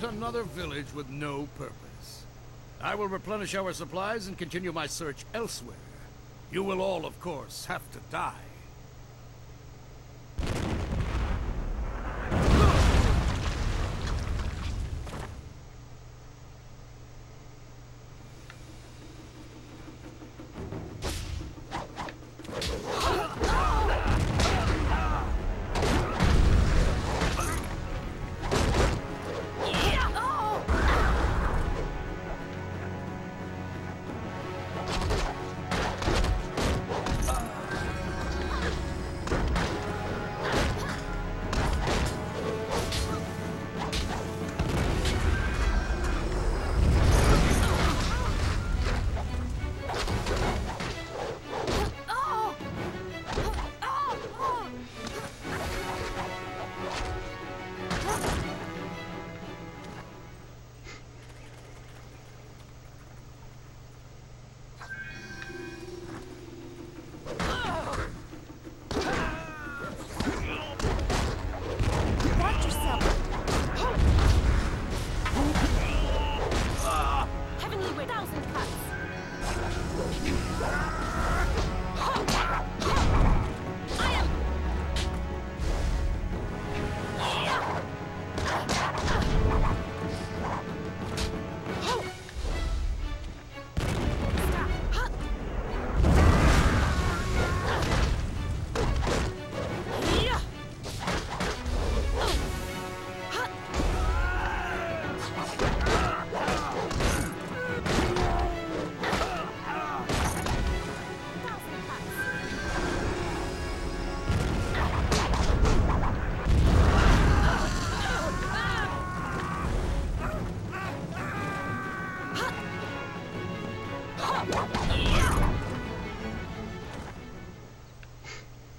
Yet another village with no purpose. I will replenish our supplies and continue my search elsewhere. You will all, of course, have to die.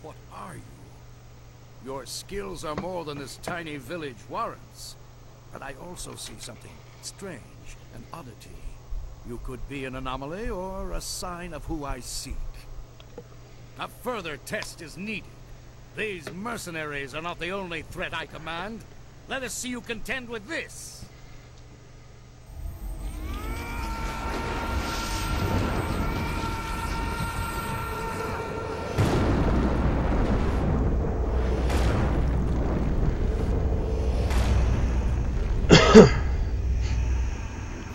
What are you? Your skills are more than this tiny village warrants. But I also see something strange, an oddity. You could be an anomaly or a sign of who I seek. A further test is needed. These mercenaries are not the only threat I command. Let us see you contend with this.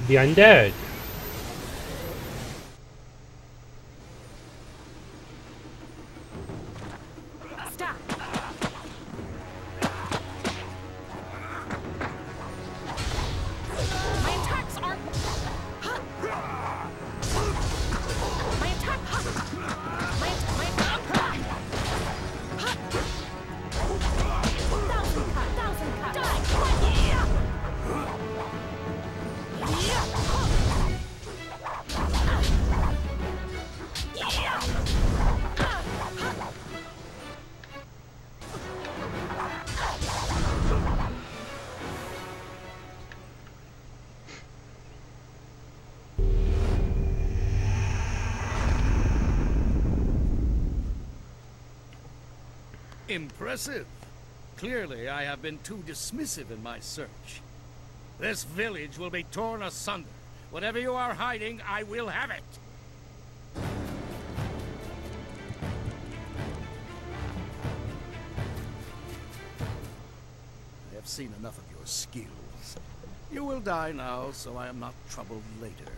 The undead. Impressive. Clearly, I have been too dismissive in my search. This village will be torn asunder. Whatever you are hiding, I will have it. I have seen enough of your skills. You will die now, so I am not troubled later.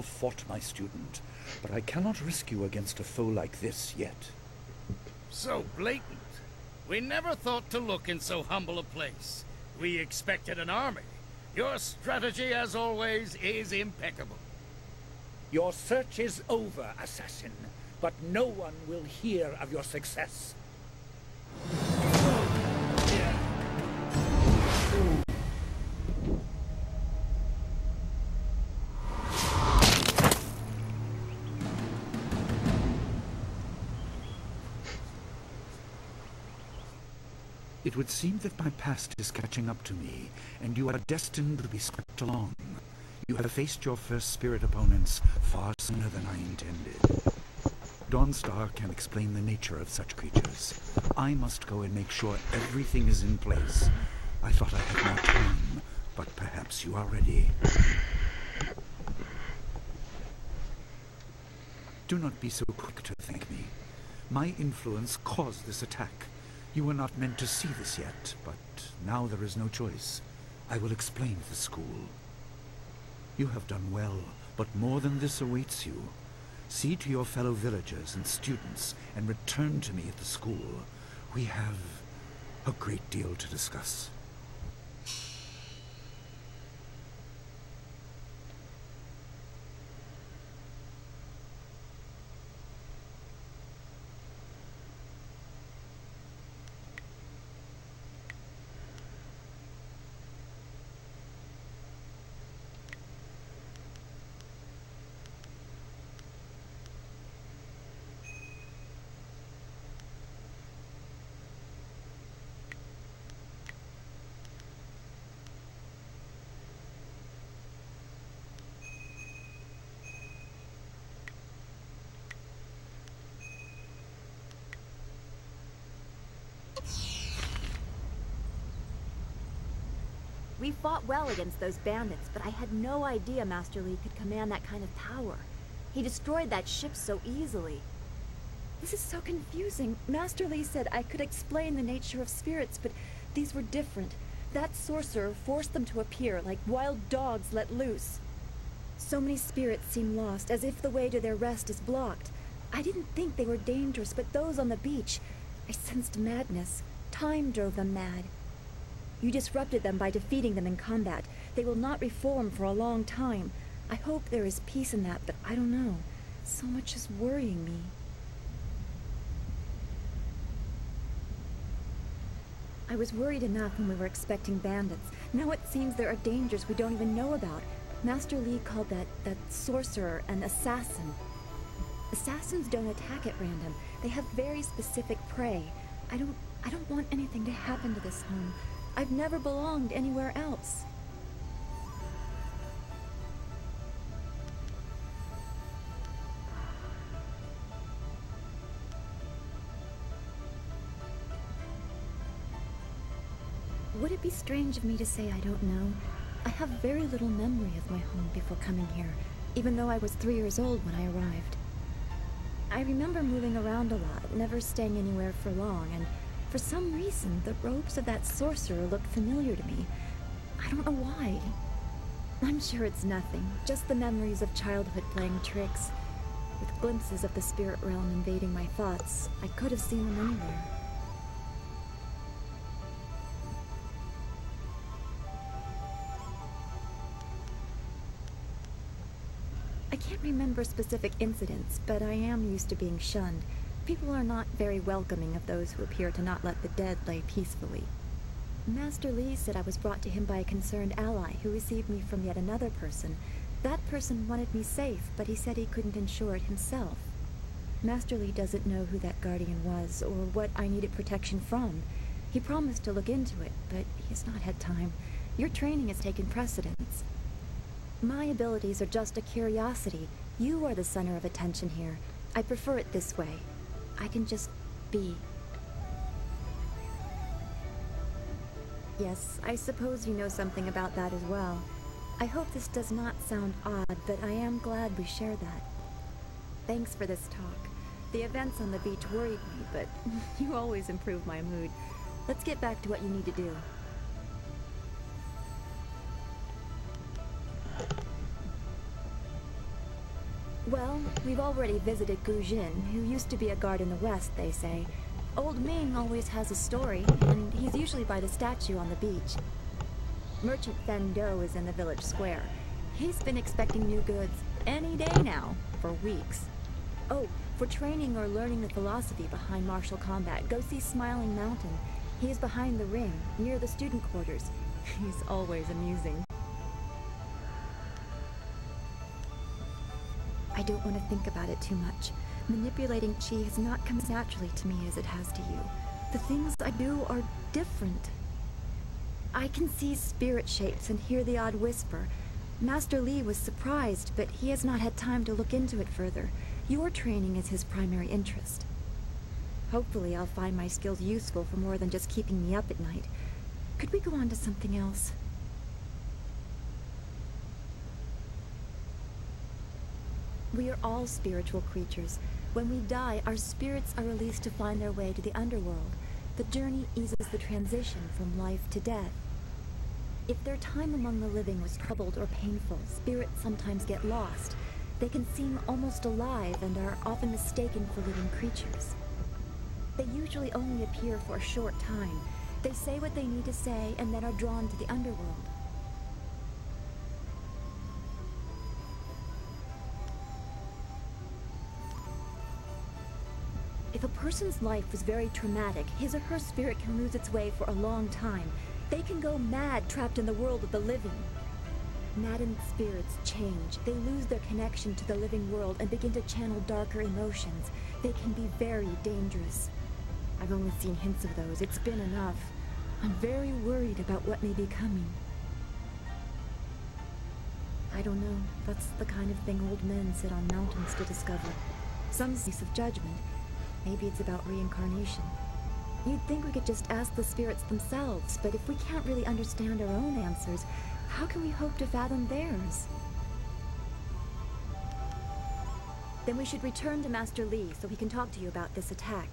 Well fought, my student, but I cannot risk you against a foe like this yet. So blatant. We never thought to look in so humble a place. We expected an army. Your strategy, as always, is impeccable. Your search is over, assassin, but no one will hear of your success. It would seem that my past is catching up to me, and you are destined to be swept along. You have faced your first spirit opponents far sooner than I intended. Dawn Star can explain the nature of such creatures. I must go and make sure everything is in place. I thought I had more time, but perhaps you are ready. Do not be so quick to thank me. My influence caused this attack. You were not meant to see this yet, but now there is no choice. I will explain the school. You have done well, but more than this awaits you. See to your fellow villagers and students, and return to me at the school. We have a great deal to discuss. We fought well against those bandits, but I had no idea Master Li could command that kind of power. He destroyed that ship so easily. This is so confusing. Master Li said I could explain the nature of spirits, but these were different. That sorcerer forced them to appear like wild dogs let loose. So many spirits seem lost, as if the way to their rest is blocked. I didn't think they were dangerous, but those on the beach, I sensed madness. Time drove them mad. You disrupted them by defeating them in combat. They will not reform for a long time. I hope there is peace in that, but I don't know. So much is worrying me. I was worried enough when we were expecting bandits. Now it seems there are dangers we don't even know about. Master Li called that, that sorcerer an assassin. Assassins don't attack at random. They have very specific prey. I don't I don't want anything to happen to this home. I've never belonged anywhere else. Would it be strange of me to say I don't know? I have very little memory of my home before coming here, even though I was three years old when I arrived. I remember moving around a lot, never staying anywhere for long, and for some reason, the robes of that sorcerer look familiar to me. I don't know why. I'm sure it's nothing, just the memories of childhood playing tricks. With glimpses of the spirit realm invading my thoughts, I could have seen them anywhere. I can't remember specific incidents, but I am used to being shunned. People are not very welcoming of those who appear to not let the dead lay peacefully. Master Li said I was brought to him by a concerned ally who received me from yet another person. That person wanted me safe, but he said he couldn't ensure it himself. Master Li doesn't know who that guardian was or what I needed protection from. He promised to look into it, but he has not had time. Your training has taken precedence. My abilities are just a curiosity. You are the center of attention here. I prefer it this way. I can just be. Yes, I suppose you know something about that as well. I hope this does not sound odd, but I am glad we share that. Thanks for this talk. The events on the beach worried me, but you always improve my mood. Let's get back to what you need to do. Well, we've already visited Gu Jin, who used to be a guard in the west, they say. Old Ming always has a story, and he's usually by the statue on the beach. Merchant Fen Do is in the village square. He's been expecting new goods any day now, for weeks. Oh, for training or learning the philosophy behind martial combat, go see Smiling Mountain. He is behind the ring, near the student quarters. He's always amusing. Don't want to think about it too much. Manipulating chi has not come naturally to me as it has to you. The things I do are different. I can see spirit shapes and hear the odd whisper. Master Li was surprised, but he has not had time to look into it further. Your training is his primary interest. Hopefully I'll find my skills useful for more than just keeping me up at night. Could we go on to something else? We are all spiritual creatures. When we die, our spirits are released to find their way to the underworld. The journey eases the transition from life to death. If their time among the living was troubled or painful, spirits sometimes get lost. They can seem almost alive and are often mistaken for living creatures. They usually only appear for a short time. They say what they need to say and then are drawn to the underworld. Person's life was very traumatic, his or her spirit can lose its way for a long time. They can go mad trapped in the world of the living. Maddened spirits change. They lose their connection to the living world and begin to channel darker emotions. They can be very dangerous. I've only seen hints of those. It's been enough. I'm very worried about what may be coming. I don't know. That's the kind of thing old men sit on mountains to discover. Some sense of judgment. Maybe it's about reincarnation. You'd think we could just ask the spirits themselves, but if we can't really understand our own answers, how can we hope to fathom theirs? Then we should return to Master Li so he can talk to you about this attack.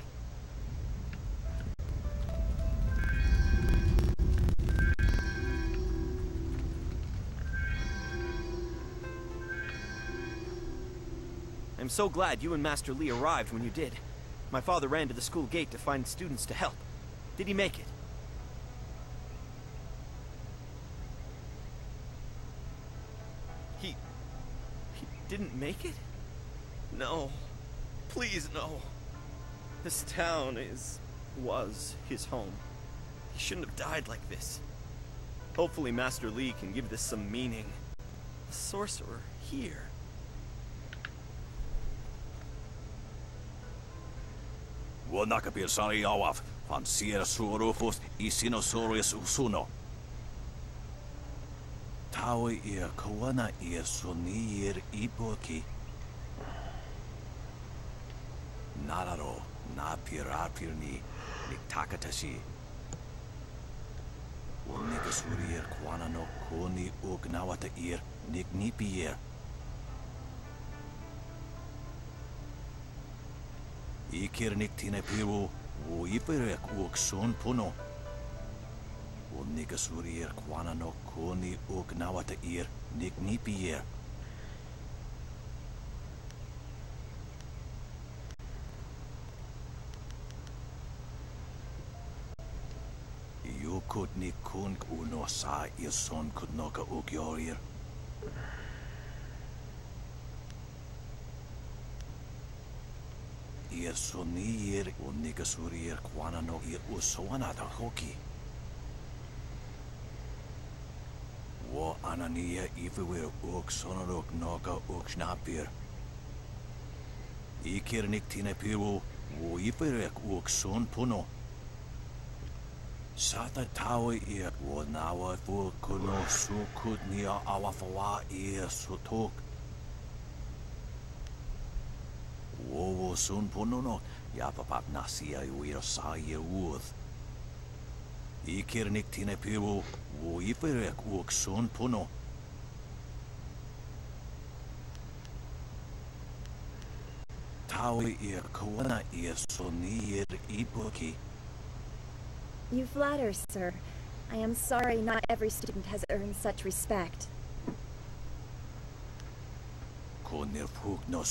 I'm so glad you and Master Li arrived when you did. My father ran to the school gate to find students to help. Did he make it? He... he didn't make it? No. Please, no. This town is... was his home. He shouldn't have died like this. Hopefully Master Li can give this some meaning. The sorcerer here. Wanakapilsari awaf, van sier suorufus isinosuris e usuno. Taui e ir kuana ir sunir ibuki. Nararo, na pirapirni, ni takatashi. Unikas urir kuana no kuni ugnawata ir, nignipir. 이케르닉 티네피우 우이페렉 우옥손 포노 Nikke surier kwana no koni ook nawa te eer, nik nipier. Yo niet uno sa ir son kut ook jorir. Ir sonir unikas urier kwana no ir usoanata hoki. Wo anania ifewir uk sonorok noka uk snapir. Ikirnik tine piru wo iferek uk son puno. Sata tawa ir wo nawa fu kuno sukut nia awafawa ir sutok. Wo wo son puno no yapapap nasia uir sa ir uoth. Ikirnik tine piru wo son puno. Ir ir ipoki. You flatter, sir. I am sorry not every student has earned such respect. Konir puk no